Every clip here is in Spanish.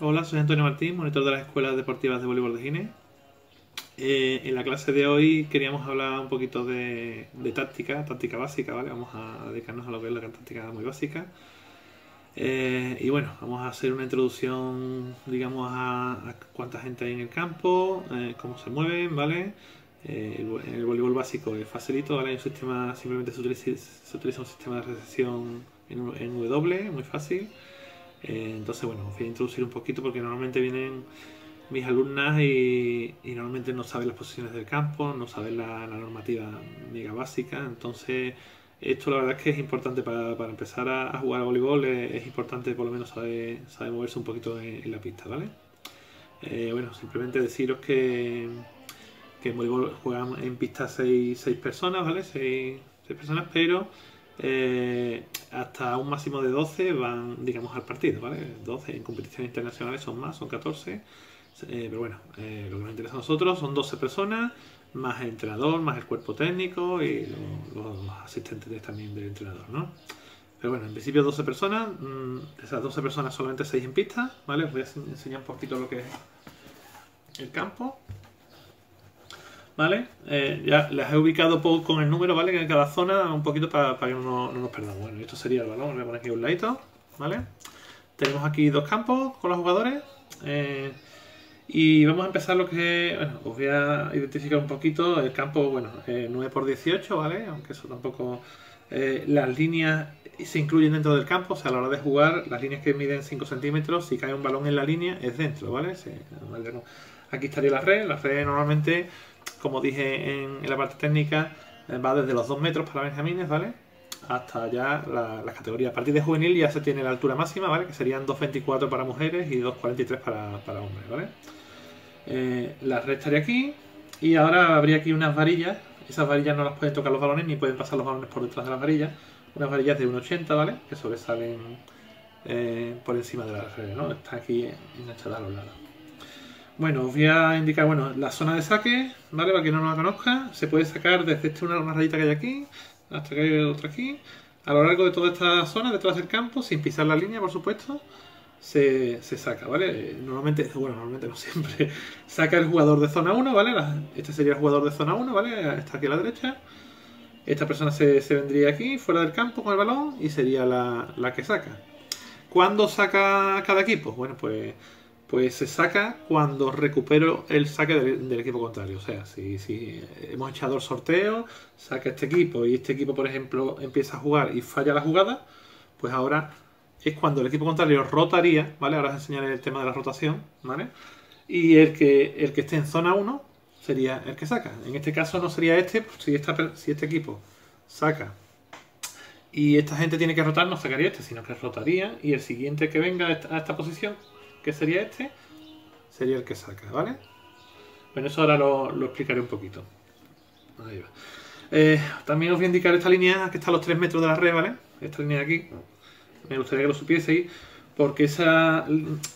Hola, soy Antonio Martín, monitor de las escuelas deportivas de voleibol de Gine. Eh, en la clase de hoy queríamos hablar un poquito de, táctica, táctica básica, ¿vale? Vamos a dedicarnos a lo que es la táctica muy básica. Eh, y bueno, vamos a hacer una introducción, digamos, a, cuánta gente hay en el campo, eh, cómo se mueven, ¿vale? el, voleibol básico es facilito, ¿vale? un sistema, simplemente se utiliza, se utiliza un sistema de recepción en, en W, muy fácil. Eh, entonces, bueno, os voy a introducir un poquito porque normalmente vienen mis alumnas y, normalmente no saben las posiciones del campo, no saben la, normativa mega básica. Entonces, esto la verdad es que es importante para, empezar a, jugar a voleibol, es, importante por lo menos saber, moverse un poquito en, la pista, ¿vale? Eh, bueno, simplemente deciros que, que en voleibol juegan en pista 6 personas, ¿vale? 6 personas, pero eh, hasta un máximo de 12 van, digamos, al partido, ¿vale? 12 en competiciones internacionales son más, son 14. Eh, pero bueno, eh, lo que nos interesa a nosotros son 12 personas, más el entrenador, más el cuerpo técnico y los, asistentes también del entrenador, ¿no? Pero bueno, en principio 12 personas, mm, esas 12 personas solamente 6 en pista, ¿vale? Os voy a enseñar un poquito lo que es el campo. ¿Vale? Eh, ya las he ubicado con el número, ¿vale? En cada zona, un poquito para, que no, nos perdamos. Bueno, esto sería el balón, voy a poner aquí un ladito, ¿vale? Tenemos aquí dos campos con los jugadores. Eh, y vamos a empezar lo que... Bueno, os voy a identificar un poquito el campo, bueno, 9 x 18, ¿vale? Aunque eso tampoco... Eh, las líneas se incluyen dentro del campo, o sea, a la hora de jugar, las líneas que miden 5 centímetros, si cae un balón en la línea, es dentro, ¿vale? aquí estaría la red, la red normalmente como dije en, la parte técnica, eh, va desde los 2 metros para benjamines, ¿vale? Hasta ya la, las categorías. A partir de juvenil ya se tiene la altura máxima, ¿vale? Que serían 2,24 para mujeres y 2,43 para, para hombres, ¿vale? Eh, la red estaría aquí y ahora habría aquí unas varillas. Esas varillas no las pueden tocar los balones ni pueden pasar los balones por detrás de las varillas. Unas varillas de 1,80, ¿vale? Que sobresalen eh, por encima de la red, ¿no? Están aquí enganchadas a los lados. Bueno, os voy a indicar, bueno, la zona de saque, ¿vale? Para que no la conozca, se puede sacar desde este una, rayita que hay aquí, hasta que hay otra aquí. A lo largo de toda esta zona, detrás del campo, sin pisar la línea, por supuesto, se, saca, ¿vale? Normalmente, bueno, normalmente no siempre, saca el jugador de zona 1, ¿vale? este sería el jugador de zona 1, ¿vale? Está aquí a la derecha. Esta persona se, vendría aquí, fuera del campo con el balón, y sería la, la que saca. ¿Cuándo saca cada equipo? Bueno, pues pues se saca cuando recupero el saque del, equipo contrario. O sea, si, si, hemos echado el sorteo, saca este equipo y este equipo, por ejemplo, empieza a jugar y falla la jugada, pues ahora es cuando el equipo contrario rotaría, ¿vale? Ahora os enseñaré el tema de la rotación, ¿vale? Y el que, el que esté en zona 1 sería el que saca. En este caso no sería este, pues si, si este equipo saca y esta gente tiene que rotar, no sacaría este, sino que rotaría y el siguiente que venga a esta posición que sería este, sería el que saca, ¿vale? Bueno, eso ahora lo, explicaré un poquito. Ahí va. Eh, también os voy a indicar esta línea que está a los 3 metros de la red, ¿vale? Esta línea de aquí. Me gustaría que lo supieseis, porque esa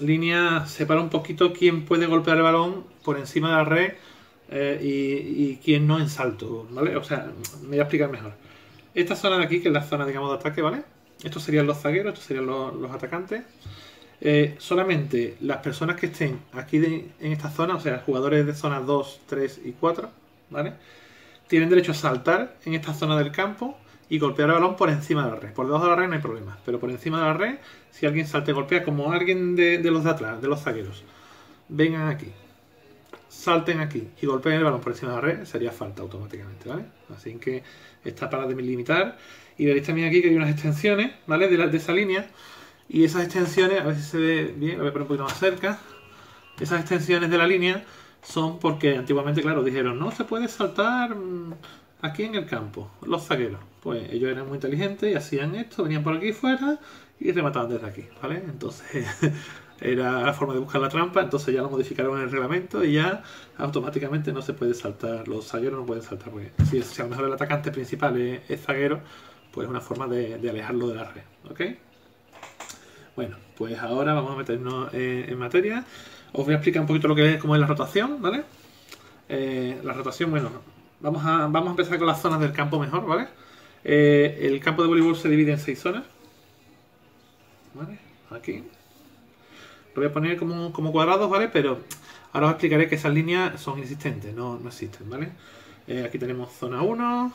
línea separa un poquito quién puede golpear el balón por encima de la red eh, y, quién no en salto, ¿vale? O sea, me voy a explicar mejor. Esta zona de aquí, que es la zona, digamos, de ataque, ¿vale? Estos serían los zagueros, estos serían los atacantes. Eh, solamente las personas que estén aquí en esta zona, o sea, jugadores de zonas 2, 3 y 4, ¿vale? Tienen derecho a saltar en esta zona del campo y golpear el balón por encima de la red. Por debajo de la red no hay problema, pero por encima de la red, si alguien salta y golpea, como alguien de, los de atrás, de los zagueros, vengan aquí, salten aquí y golpeen el balón por encima de la red, sería falta automáticamente, ¿vale? Así que está para delimitar. Y veréis también aquí que hay unas extensiones, ¿vale? De, de esa línea y esas extensiones, a ver si se ve bien, lo voy a poner un poquito más cerca. Esas extensiones de la línea son porque antiguamente, claro, dijeron, no se puede saltar mm, aquí en el campo, los zagueros. Pues ellos eran muy inteligentes y hacían esto, venían por aquí fuera y remataban desde aquí, ¿vale? Entonces era la forma de buscar la trampa, entonces ya lo modificaron en el reglamento y ya automáticamente no se puede saltar, los zagueros no pueden saltar, porque si, a lo mejor el atacante principal es, zaguero, pues es una forma de, de alejarlo de la red, ¿ok? Bueno, pues ahora vamos a meternos eh, en materia. Os voy a explicar un poquito lo que es, cómo es la rotación, ¿vale? Eh, la rotación, bueno, vamos a, vamos a empezar con las zonas del campo mejor, ¿vale? Eh, el campo de voleibol se divide en seis zonas. ¿Vale? Aquí. Lo voy a poner como, como cuadrados, ¿vale? Pero ahora os explicaré que esas líneas son inexistentes, no, no existen, ¿vale? Aquí tenemos zona 1,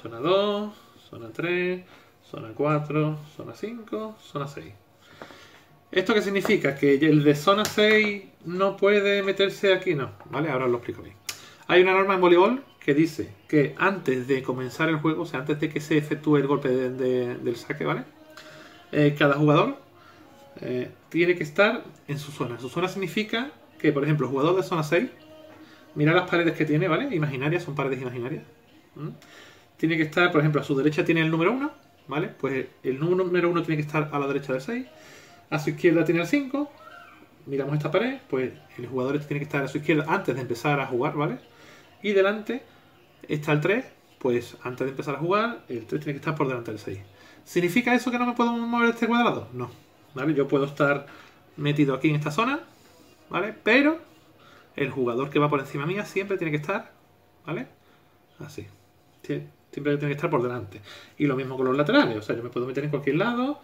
zona 2, zona 3, zona 4, zona 5, zona 6. ¿Esto qué significa? Que el de zona 6 no puede meterse aquí, no, ¿vale? Ahora os lo explico bien. Hay una norma en voleibol que dice que antes de comenzar el juego, o sea, antes de que se efectúe el golpe del saque, ¿vale? Eh, cada jugador eh, tiene que estar en su zona. Su zona significa que, por ejemplo, el jugador de zona 6, mira las paredes que tiene, ¿vale? Imaginarias, son paredes imaginarias. Tiene que estar, por ejemplo, a su derecha tiene el número 1, ¿vale? Pues el número 1 tiene que estar a la derecha del 6. A su izquierda tiene el 5. Miramos esta pared, pues el jugador este tiene que estar a su izquierda antes de empezar a jugar, ¿vale? Y delante está el 3, pues antes de empezar a jugar, el 3 tiene que estar por delante del 6. ¿Significa eso que no me puedo mover este cuadrado? No. ¿Vale? Yo puedo estar metido aquí en esta zona, ¿vale? Pero el jugador que va por encima mía siempre tiene que estar, ¿vale? Así. Siempre tiene que estar por delante. Y lo mismo con los laterales. O sea, yo me puedo meter en cualquier lado.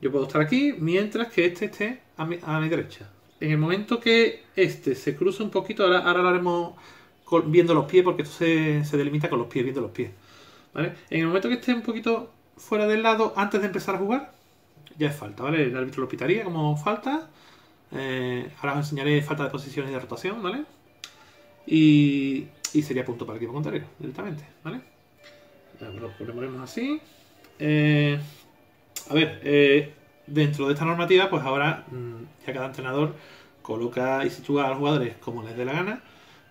Yo puedo estar aquí mientras que este esté a mi, derecha. En el momento que este se cruza un poquito, ahora, ahora lo haremos viendo los pies, porque esto se, se, delimita con los pies, viendo los pies. ¿Vale? En el momento que esté un poquito fuera del lado, antes de empezar a jugar, ya es falta, ¿vale? El árbitro lo pitaría como falta. Eh, ahora os enseñaré falta de posiciones y de rotación, ¿vale? Y, y sería punto para el equipo contrario, directamente, ¿vale? Lo ponemos así. Eh, a ver, eh, dentro de esta normativa, pues ahora mm, ya cada entrenador coloca y sitúa a los jugadores como les dé la gana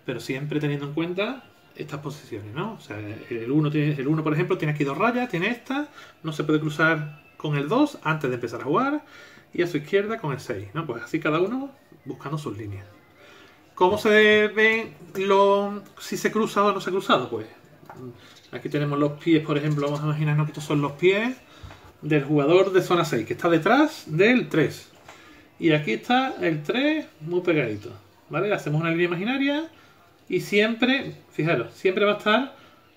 pero siempre teniendo en cuenta estas posiciones, ¿no? O sea, el 1, tiene, el por ejemplo, tiene aquí dos rayas, tiene esta, no se puede cruzar con el 2 antes de empezar a jugar, y a su izquierda con el 6, ¿no? Pues así cada uno buscando sus líneas. ¿Cómo se ve lo, si se cruza o no se ha cruzado? Pues aquí tenemos los pies, por ejemplo, vamos a imaginarnos que estos son los pies del jugador de zona 6, que está detrás del 3. Y aquí está el 3 muy pegadito, ¿vale? Hacemos una línea imaginaria y siempre, fijaros, siempre va a estar,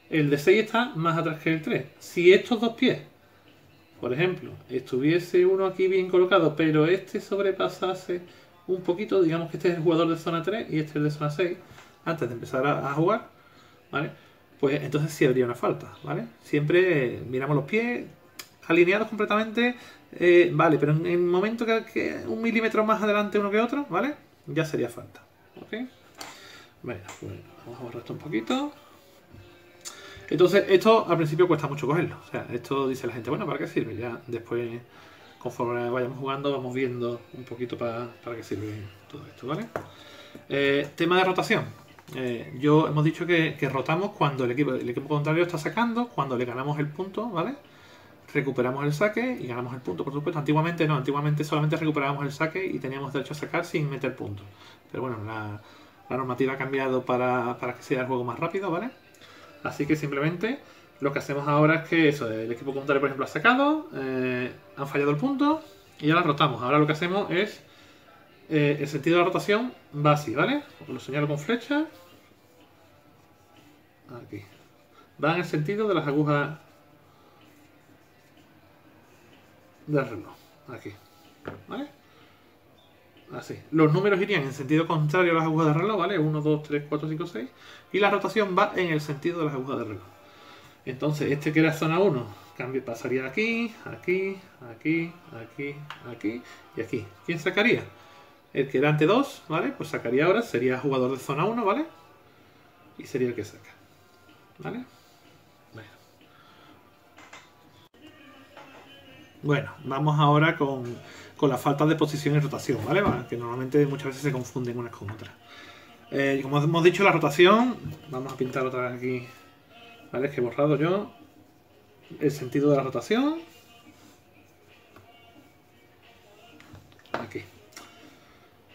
el de 6 está más atrás que el 3. Si estos dos pies, por ejemplo, estuviese uno aquí bien colocado, pero este sobrepasase un poquito, digamos que este es el jugador de zona 3 y este es el de zona 6, antes de empezar a, jugar, ¿vale? Pues entonces sí habría una falta, ¿vale? Siempre miramos los pies alineados completamente, eh, vale, pero en el momento que, un milímetro más adelante uno que otro, ¿vale? Ya sería falta, ¿ok? Bueno, pues vamos a borrar esto un poquito. Entonces, esto al principio cuesta mucho cogerlo. O sea, esto dice la gente, bueno, ¿para qué sirve? Ya después, conforme vayamos jugando, vamos viendo un poquito para, qué sirve todo esto, ¿vale? Eh, tema de rotación. Eh, yo hemos dicho que, rotamos cuando el equipo, el equipo contrario está sacando, cuando le ganamos el punto, ¿vale? Recuperamos el saque y ganamos el punto, por supuesto. Antiguamente no, antiguamente solamente recuperábamos el saque y teníamos derecho a sacar sin meter puntos. Pero bueno, la, normativa ha cambiado para, que sea el juego más rápido, ¿vale? Así que simplemente lo que hacemos ahora es que eso, el equipo contrario, por ejemplo, ha sacado, eh, han fallado el punto y ahora rotamos. Ahora lo que hacemos es eh, el sentido de la rotación va así, ¿vale? lo señalo con flecha. Aquí. Va en el sentido de las agujas del reloj. Aquí. ¿Vale? Así. Los números irían en sentido contrario a las agujas de reloj, ¿vale? 1, 2, 3, 4, 5, 6. Y la rotación va en el sentido de las agujas de reloj. Entonces, este que era zona 1, cambio, pasaría aquí, aquí, aquí, aquí, aquí y aquí. ¿Quién sacaría? El que era ante 2, ¿vale? Pues sacaría ahora, sería jugador de zona 1, ¿vale? Y sería el que saca. ¿Vale? Bueno, vamos ahora con con la falta de posición y rotación, ¿vale? Que normalmente muchas veces se confunden unas con otras. Eh, como hemos dicho, la rotación, vamos a pintar otra vez aquí, ¿vale? Es que he borrado yo el sentido de la rotación. Aquí.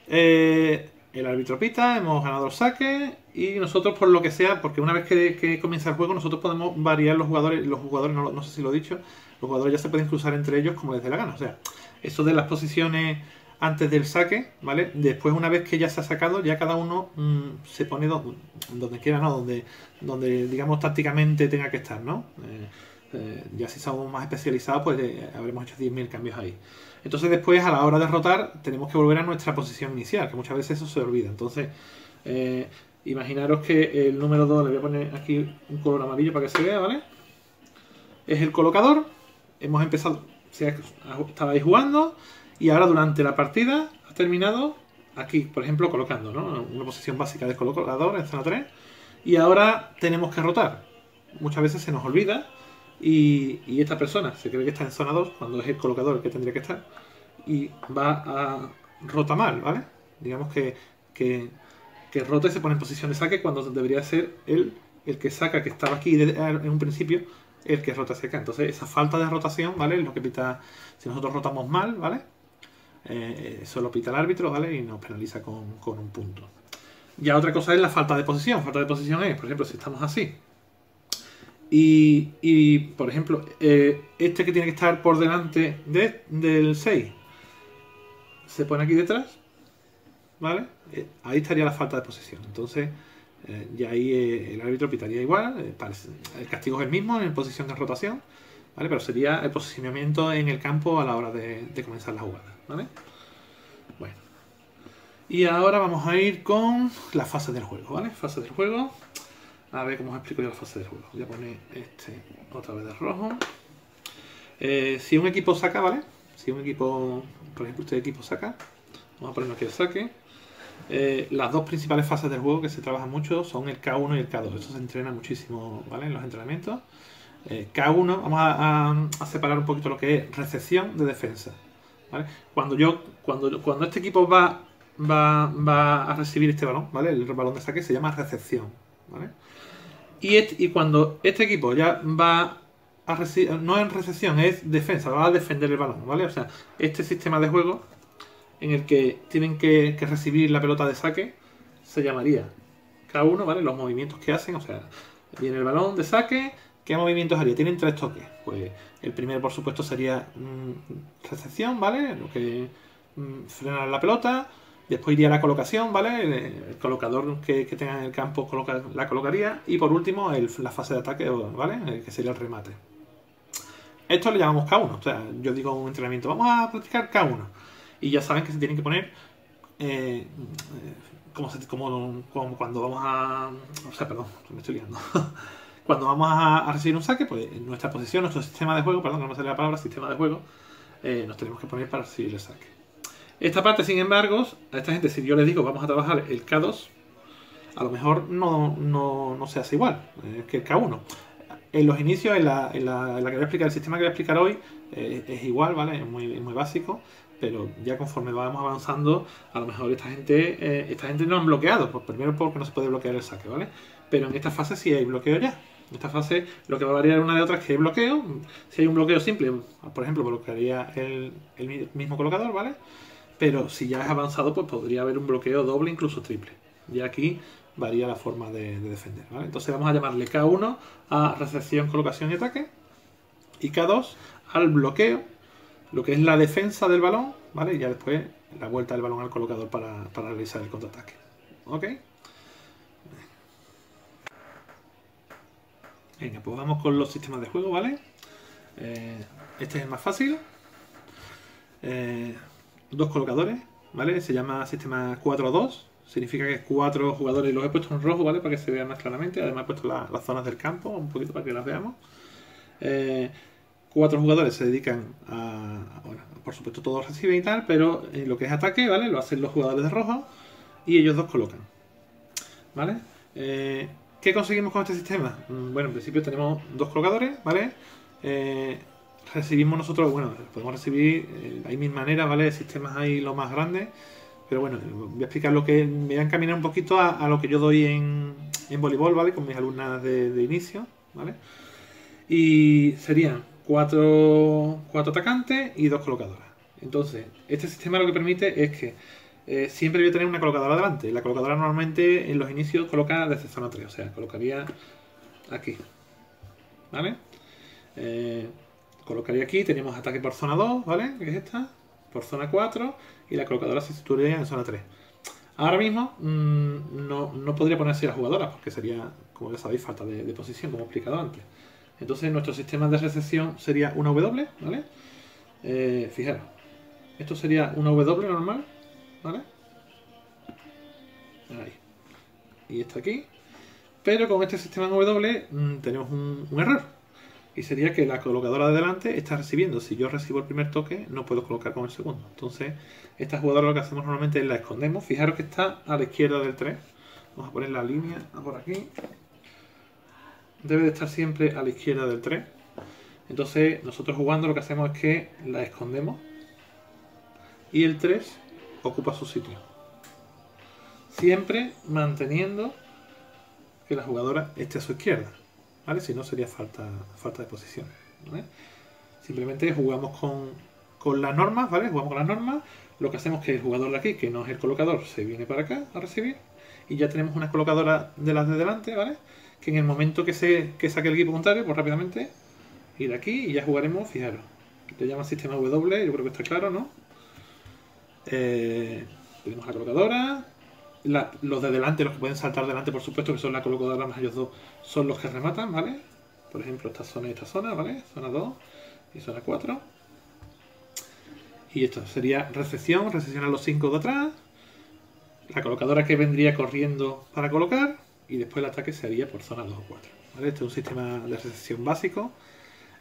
Eh, el árbitro pita, hemos ganado el saque y nosotros por lo que sea, porque una vez que, comienza el juego nosotros podemos variar los jugadores, los jugadores no, sé si lo he dicho, los jugadores ya se pueden cruzar entre ellos como les dé la gana, o sea, eso de las posiciones antes del saque, ¿vale? Después, una vez que ya se ha sacado, ya cada uno mm, se pone donde quiera, ¿no? Donde, donde, digamos, tácticamente tenga que estar, ¿no? Eh, Eh, ya si somos más especializados, pues eh, habremos hecho 10.000 cambios ahí. Entonces después, a la hora de rotar, tenemos que volver a nuestra posición inicial, que muchas veces eso se olvida. Entonces, eh, imaginaros que el número 2, le voy a poner aquí un color amarillo para que se vea, ¿vale? Es el colocador. Hemos empezado, si estabais jugando, y ahora durante la partida ha terminado aquí, por ejemplo, colocando, ¿no? Una posición básica de colocador en zona 3. Y ahora tenemos que rotar. Muchas veces se nos olvida y, esta persona se cree que está en zona 2 cuando es el colocador el que tendría que estar y va a rota mal, ¿vale? Digamos que, que, rota y se pone en posición de saque cuando debería ser el, el que saca, que estaba aquí en un principio, el que rota hacia acá. Entonces esa falta de rotación, ¿vale? Es lo que pita, si nosotros rotamos mal, ¿vale? Eh, eso lo pita el árbitro, ¿vale? Y nos penaliza con, con un punto. Ya otra cosa es la falta de posición. Falta de posición es, por ejemplo, si estamos así, y, por ejemplo, eh, este que tiene que estar por delante del 6 se pone aquí detrás, ¿vale? Eh, ahí estaría la falta de posesión. Entonces, eh, ya ahí el árbitro pitaría igual. el castigo es el mismo en posición de rotación, ¿vale? Pero sería el posicionamiento en el campo a la hora de, de comenzar la jugada, ¿vale? Bueno. Y ahora vamos a ir con la fase del juego, ¿vale? Fase del juego. A ver cómo os explico yo la fase del juego. Voy a poner este otra vez de rojo. Eh, si un equipo saca, ¿vale? Si un equipo, por ejemplo, este equipo saca, vamos a poner aquí el saque. Eh, las dos principales fases del juego que se trabajan mucho son el K1 y el K2. Eso se entrena muchísimo, ¿vale? En los entrenamientos. Eh, K1, vamos a, separar un poquito lo que es recepción de defensa. Cuando yo, cuando, cuando este equipo va, va, va a recibir este balón, ¿vale? El balón de saque se llama recepción, ¿vale? Y, cuando este equipo ya va a recibir, no es recepción, es defensa, va a defender el balón, ¿vale? O sea, este sistema de juego en el que tienen que, recibir la pelota de saque se llamaría cada uno, ¿vale? Los movimientos que hacen, o sea, viene el balón de saque, ¿qué movimientos haría? Tienen tres toques. Pues el primero, por supuesto, sería mm, recepción, ¿vale? Lo que mm, frenar la pelota. Después iría la colocación, ¿vale? El, colocador que, tenga en el campo la colocaría. Y por último, la fase de ataque, ¿vale? Que sería el remate. Esto le llamamos K1. O sea, yo digo un entrenamiento, vamos a practicar K1. Y ya saben que se tienen que poner eh, como, como, cuando vamos a... O sea, perdón, me estoy liando. cuando vamos a, recibir un saque, pues nuestra posición, nuestro sistema de juego, perdón, no me sale la palabra, sistema de juego, eh, nos tenemos que poner para recibir el saque. Esta parte, sin embargo, a esta gente, si yo les digo vamos a trabajar el K2, a lo mejor no, no, se hace igual eh, que el K1. En los inicios, en la, en la, que voy a explicar, el sistema que voy a explicar hoy, eh, es igual, ¿vale? Es muy, muy básico, pero ya conforme vamos avanzando, a lo mejor esta gente, eh, esta gente no han bloqueado, pues primero porque no se puede bloquear el saque, ¿vale? Pero en esta fase sí hay bloqueo ya. En esta fase lo que va a variar una de otras es que hay bloqueo. Si hay un bloqueo simple, por ejemplo, bloquearía el, el mismo colocador, ¿vale? Pero si ya es avanzado, pues podría haber un bloqueo doble, incluso triple. Y aquí varía la forma de, defender. Entonces vamos a llamarle K1 a recepción, colocación y ataque. Y K2 al bloqueo, lo que es la defensa del balón, ¿vale? Y ya después la vuelta del balón al colocador para, realizar el contraataque. ¿Ok? Venga, pues vamos con los sistemas de juego, ¿vale? Eh, este es el más fácil. Eh, dos colocadores, ¿vale? Se llama sistema 4-2, significa que cuatro jugadores, los he puesto en rojo, ¿vale? Para que se vea más claramente, además he puesto las zonas del campo, un poquito para que las veamos. Eh, cuatro jugadores se dedican a, bueno, por supuesto todos reciben y tal, pero en lo que es ataque, ¿vale? Lo hacen los jugadores de rojo y ellos dos colocan, ¿vale? Eh, ¿Qué conseguimos con este sistema? Mm, bueno, en principio tenemos dos colocadores, ¿vale? Eh, recibimos nosotros, bueno, podemos recibir, eh, hay mil maneras, ¿vale? Sistemas hay los más grandes, pero bueno, voy a explicar lo que, me voy a encaminar un poquito a, lo que yo doy en, en, voleibol, ¿vale? Con mis alumnas de, inicio, ¿vale? Y serían cuatro, cuatro atacantes y dos colocadoras. Entonces, este sistema lo que permite es que eh, siempre voy a tener una colocadora delante. La colocadora normalmente en los inicios coloca desde zona 3, o sea, colocaría aquí. ¿Vale? Eh, colocaría aquí, tenemos ataque por zona 2, ¿vale? Que es esta, por zona 4, y la colocadora se situaría en zona 3. Ahora mismo mm, no, podría ponerse la jugadora, porque sería, como ya sabéis, falta de, posición, como he explicado antes. Entonces nuestro sistema de recepción sería una W, ¿vale? Eh, fijaros, esto sería una W normal, ¿vale? Ahí. Y esto aquí. Pero con este sistema en W mm, tenemos un error. Y sería que la colocadora de delante está recibiendo. Si yo recibo el primer toque, no puedo colocar con el segundo. Entonces, esta jugadora lo que hacemos normalmente es la escondemos. Fijaros que está a la izquierda del 3. Vamos a poner la línea por aquí. Debe de estar siempre a la izquierda del 3. Entonces, nosotros jugando lo que hacemos es que la escondemos. Y el 3 ocupa su sitio. Siempre manteniendo que la jugadora esté a su izquierda. Si no sería falta, falta de posición. Simplemente jugamos con, con las normas, ¿vale? Jugamos con las normas. Lo que hacemos es que el jugador de aquí, que no es el colocador, se viene para acá a recibir. Y ya tenemos una colocadora de las de delante, ¿vale? Que en el momento que se que saque el equipo contrario, pues rápidamente ir aquí y ya jugaremos, fijaros. Le llama sistema W, yo creo que está claro, ¿no? Eh, tenemos la colocadora, los de delante, los que pueden saltar delante, por supuesto, que son la colocadora más ellos dos, son los que rematan, ¿vale? Por ejemplo, esta zona y esta zona, ¿vale? Zona 2 y zona 4. Y esto sería recepción a los 5 de atrás. La colocadora que vendría corriendo para colocar. Y después el ataque sería por zona 2 o 4. ¿vale? Este es un sistema de recepción básico.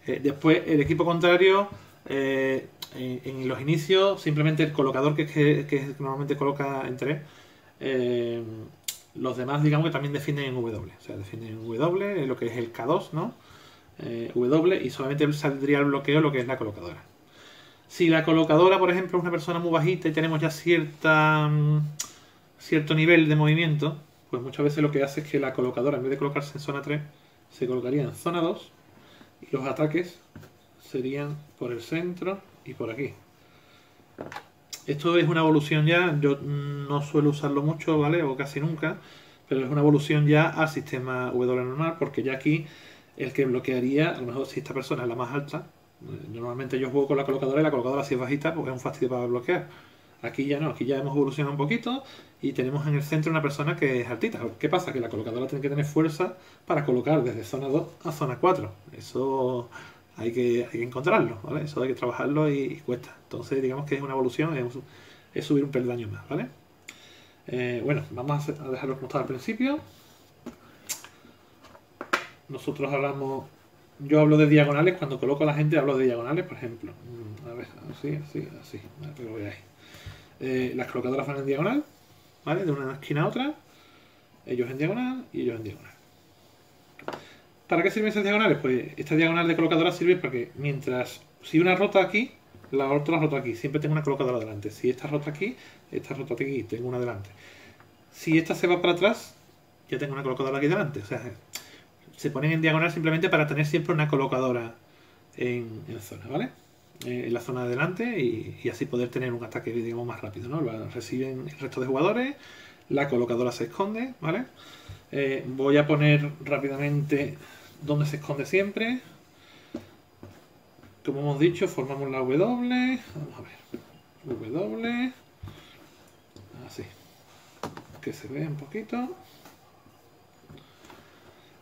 Eh, después el equipo contrario, eh, en, los inicios, simplemente el colocador que, que, que normalmente coloca en 3 eh, los demás, digamos que también defienden en W. O sea, defienden en W, lo que es el K2, ¿no? Eh, w y solamente saldría el bloqueo lo que es la colocadora. Si la colocadora, por ejemplo, es una persona muy bajita y tenemos ya cierta, mm, cierto nivel de movimiento, pues muchas veces lo que hace es que la colocadora, en vez de colocarse en zona 3, se colocaría en zona 2 y los ataques serían por el centro y por aquí. Esto es una evolución ya, yo no suelo usarlo mucho, ¿vale? O casi nunca, pero es una evolución ya al sistema W normal, porque ya aquí el que bloquearía, a lo mejor si esta persona es la más alta, eh, normalmente yo juego con la colocadora y la colocadora si es bajita, pues es un fastidio para bloquear. Aquí ya no, aquí ya hemos evolucionado un poquito y tenemos en el centro una persona que es altita. ¿Qué pasa? Que la colocadora tiene que tener fuerza para colocar desde zona 2 a zona 4. Eso hay que, hay que encontrarlo, ¿vale? Eso hay que trabajarlo y, cuesta. Entonces, digamos que es una evolución, es, subir un peldaño más, ¿vale? Eh, bueno, vamos a dejarlo como estaba al principio. Nosotros hablamos, yo hablo de diagonales, cuando coloco a la gente hablo de diagonales, por ejemplo. Mm, a ver, así, así, así. Eh, las colocadoras van en diagonal, ¿vale? De una esquina a otra. Ellos en diagonal y ellos en diagonal. ¿Para qué sirven esas diagonales? Pues esta diagonal de colocadora sirve para que mientras, si una rota aquí, la otra rota aquí, siempre tengo una colocadora delante. Si esta rota aquí, esta rota aquí, tengo una delante. Si esta se va para atrás, ya tengo una colocadora aquí delante. O sea, se ponen en diagonal simplemente para tener siempre una colocadora en, zona, ¿vale? Eh, en la zona de delante y, así poder tener un ataque, digamos, más rápido, ¿no? Reciben el resto de jugadores, la colocadora se esconde, ¿vale? Eh, voy a poner rápidamente donde se esconde siempre. Como hemos dicho, formamos la W. Vamos a ver. W. Así. Que se vea un poquito.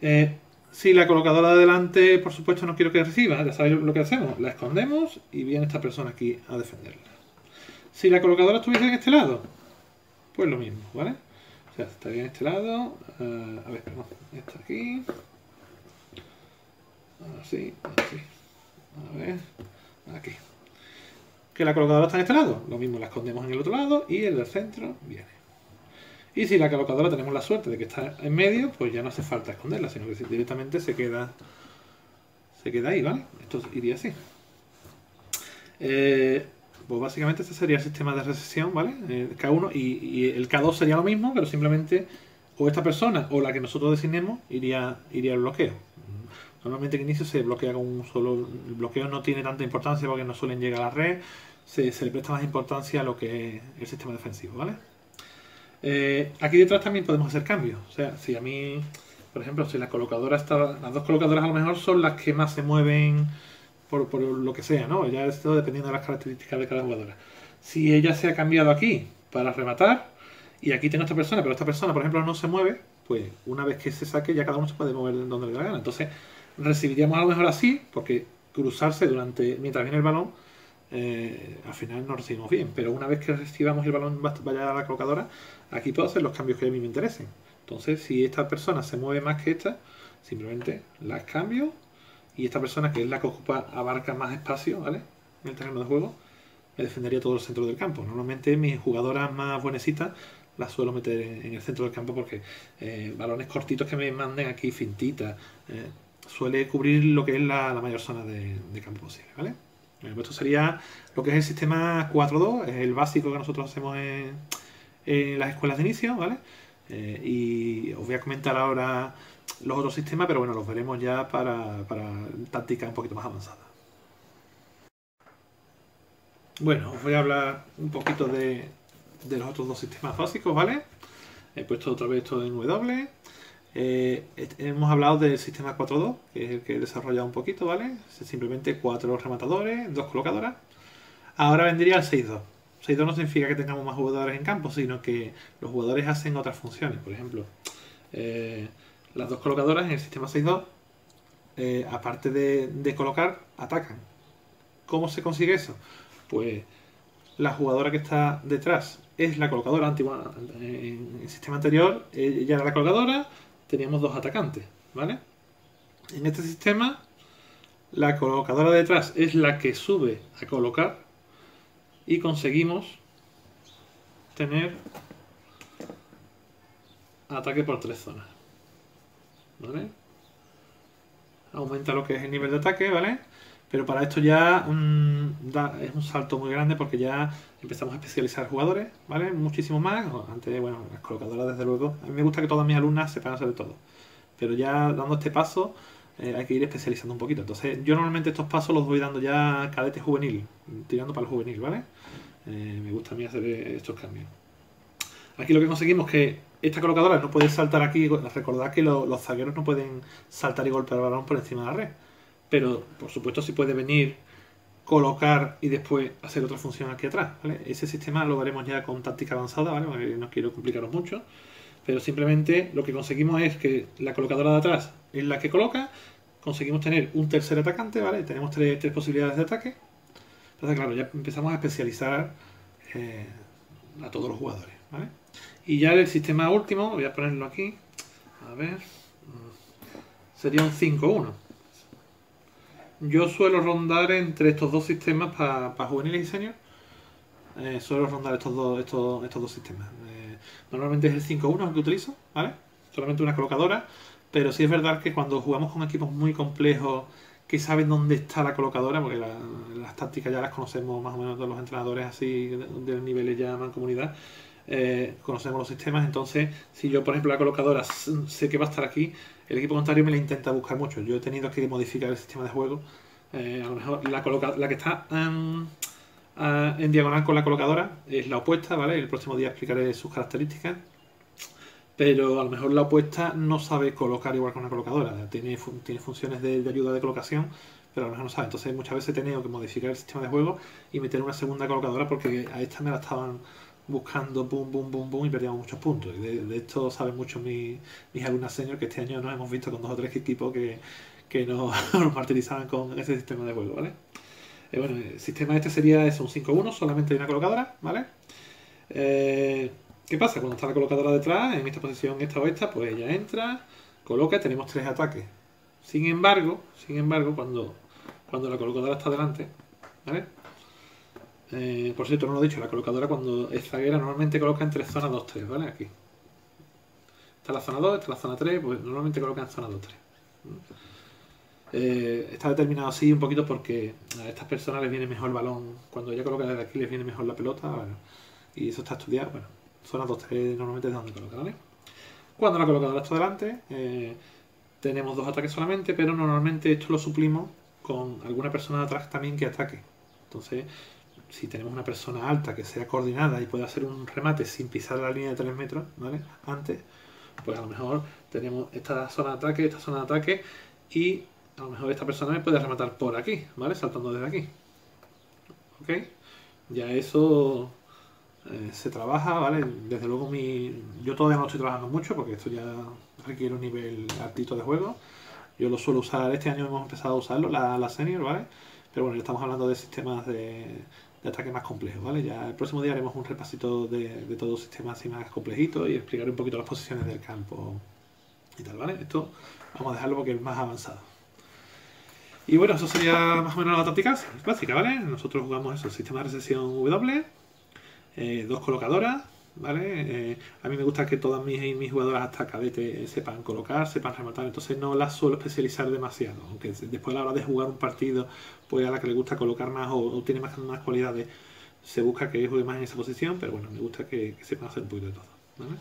Eh, si la colocadora de delante, por supuesto, no quiero que reciba, ya sabéis lo que hacemos. La escondemos y viene esta persona aquí a defenderla. Si la colocadora estuviese en este lado, pues lo mismo, ¿vale? O sea, estaría en este lado. Uh, a ver, perdón. Esto aquí. Así, así. A ver. Aquí. Que la colocadora está en este lado. Lo mismo la escondemos en el otro lado y el del centro viene. Y si la colocadora tenemos la suerte de que está en medio, pues ya no hace falta esconderla, sino que directamente se queda se queda ahí, ¿vale? Esto iría así. Eh, pues básicamente este sería el sistema de recesión, ¿vale? El K1 y, el K2 sería lo mismo, pero simplemente o esta persona o la que nosotros designemos iría, iría al bloqueo. Normalmente en inicio se bloquea con un solo... El bloqueo no tiene tanta importancia porque no suelen llegar a la red, se, le presta más importancia a lo que es el sistema defensivo, ¿vale? Eh, aquí detrás también podemos hacer cambios. O sea, si a mí, por ejemplo, si la colocadora está... Las dos colocadoras a lo mejor son las que más se mueven por, lo que sea, ¿no? Ya esto dependiendo de las características de cada jugadora. Si ella se ha cambiado aquí para rematar, y aquí tengo esta persona, pero esta persona, por ejemplo, no se mueve, pues una vez que se saque ya cada uno se puede mover donde le da la gana. Entonces, recibiríamos a lo mejor así, porque cruzarse durante mientras viene el balón, eh, al final no recibimos bien. Pero una vez que recibamos el balón vaya a la colocadora, aquí puedo hacer los cambios que a mí me interesen. Entonces, si esta persona se mueve más que esta, simplemente las cambio y esta persona, que es la que ocupa, abarca más espacio, ¿vale? En el terreno de juego, me defendería todo el centro del campo. Normalmente mis jugadoras más buenecitas las suelo meter en, el centro del campo porque eh, balones cortitos que me manden aquí, fintitas, eh, suele cubrir lo que es la, mayor zona de, campo posible, ¿vale? Esto sería lo que es el sistema 4.2, es el básico que nosotros hacemos en, las escuelas de inicio, ¿vale? Eh, y os voy a comentar ahora los otros sistemas, pero bueno, los veremos ya para, para tácticas un poquito más avanzadas. Bueno, os voy a hablar un poquito de, de los otros dos sistemas básicos, ¿vale? He puesto otra vez esto en W. Eh, hemos hablado del sistema 4.2, que es el que he desarrollado un poquito, ¿vale? Simplemente cuatro rematadores, dos colocadoras. Ahora vendría el 6.2. 6.2 no significa que tengamos más jugadores en campo, sino que los jugadores hacen otras funciones. Por ejemplo, eh, las dos colocadoras en el sistema 6.2, eh, aparte de, colocar, atacan. ¿Cómo se consigue eso? Pues la jugadora que está detrás es la colocadora antigua. En el sistema anterior ella era la colocadora, teníamos dos atacantes, ¿vale? En este sistema la colocadora detrás es la que sube a colocar y conseguimos tener ataque por tres zonas. ¿Vale? Aumenta lo que es el nivel de ataque, ¿vale? Pero para esto ya es un salto muy grande porque ya empezamos a especializar jugadores, ¿vale? Muchísimo más. Antes, bueno, las colocadoras, desde luego. A mí me gusta que todas mis alumnas sepan hacer de todo. Pero ya dando este paso, eh, hay que ir especializando un poquito. Entonces, yo normalmente estos pasos los voy dando ya cadete juvenil, tirando para el juvenil, ¿vale? Eh, me gusta a mí hacer estos cambios. Aquí lo que conseguimos es que esta colocadora no puede saltar aquí. Recordad que los zagueros no pueden saltar y golpear el balón por encima de la red pero por supuesto si puede venir, colocar y después hacer otra función aquí atrás. Ese sistema lo haremos ya con táctica avanzada, ¿vale? no quiero complicaros mucho, pero simplemente lo que conseguimos es que la colocadora de atrás es la que coloca, conseguimos tener un tercer atacante, ¿vale? Tenemos tres, posibilidades de ataque. Entonces, claro, ya empezamos a especializar eh, a todos los jugadores. Y ya el sistema último, voy a ponerlo aquí, a ver, sería un 5-1. Yo suelo rondar entre estos dos sistemas para juveniles y seniors. Eh, suelo rondar estos dos, estos, estos dos sistemas. Eh, normalmente es el 5-1 el que utilizo, ¿vale? Solamente una colocadora. Pero sí es verdad que cuando jugamos con equipos muy complejos que saben dónde está la colocadora, porque las tácticas ya las conocemos más o menos todos los entrenadores así de, niveles ya en comunidad, eh, conocemos los sistemas, entonces si yo por ejemplo la colocadora sé que va a estar aquí, el equipo contrario me la intenta buscar mucho. Yo he tenido que modificar el sistema de juego. Eh, a lo mejor la, la que está em, en diagonal con la colocadora es la opuesta, ¿vale? El próximo día explicaré sus características. Pero a lo mejor la opuesta no sabe colocar igual que una colocadora. Tiene, tiene funciones de, ayuda de colocación, pero a lo mejor no sabe. Entonces muchas veces he tenido que modificar el sistema de juego y meter una segunda colocadora porque a esta me la estaban buscando boom, boom, boom, boom y perdíamos muchos puntos. Y de, esto saben mucho mis, mis alumnas que este año nos hemos visto con dos o tres equipos que, que nos, martirizaban con ese sistema de juego, ¿vale? Eh, bueno, el sistema este sería es un 5-1, solamente una colocadora, ¿vale? Eh, ¿Qué pasa? Cuando está la colocadora detrás, en esta posición esta o esta, pues ella entra, coloca, tenemos tres ataques. Sin embargo, sin embargo, cuando, cuando la colocadora está delante, ¿vale? Eh, por cierto, no lo he dicho, la colocadora cuando es zaguera normalmente coloca entre zona 2-3, ¿vale? Aquí. Está la zona 2, está la zona 3, pues normalmente coloca en zona 2-3. Eh, está determinado así un poquito porque a estas personas les viene mejor el balón. Cuando ella coloca desde aquí les viene mejor la pelota. y eso está estudiado. Bueno, zona 2-3 normalmente es donde coloca, ¿vale? Cuando la colocadora está delante, eh, tenemos dos ataques solamente, pero normalmente esto lo suplimos con alguna persona de atrás también que ataque. Entonces, si tenemos una persona alta que sea coordinada y pueda hacer un remate sin pisar la línea de 3 metros, ¿vale? Antes, pues a lo mejor tenemos esta zona de ataque, esta zona de ataque y a lo mejor esta persona me puede rematar por aquí, ¿vale? Saltando desde aquí. ¿Ok? Ya eso eh, se trabaja, ¿vale? Desde luego mi... yo todavía no estoy trabajando mucho porque esto ya requiere un nivel altito de juego. Yo lo suelo usar, este año hemos empezado a usarlo, la, la senior, ¿vale? Pero bueno, ya estamos hablando de sistemas de, de ataque más complejos, ¿vale? Ya el próximo día haremos un repasito de, de todos los sistemas así más complejitos y explicaré un poquito las posiciones del campo y tal, ¿vale? Esto vamos a dejarlo porque es más avanzado. Y bueno, eso sería más o menos la táctica básica, ¿vale? Nosotros jugamos eso, sistema de recesión W, eh, dos colocadoras, ¿vale? Eh, a mí me gusta que todas mis, mis jugadoras hasta cadete sepan colocar, sepan rematar, entonces no las suelo especializar demasiado, aunque después a la hora de jugar un partido, pues a la que le gusta colocar más o, tiene más, más cualidades, se busca que juegue más en esa posición, pero bueno, me gusta que, sepan hacer un poquito de todo, ¿vale?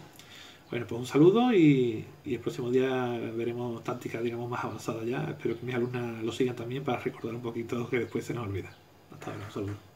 Bueno, pues un saludo y, y, el próximo día veremos tácticas, digamos, más avanzadas ya. Espero que mis alumnas lo sigan también para recordar un poquito que después se nos olvida. Hasta ahora, un saludo.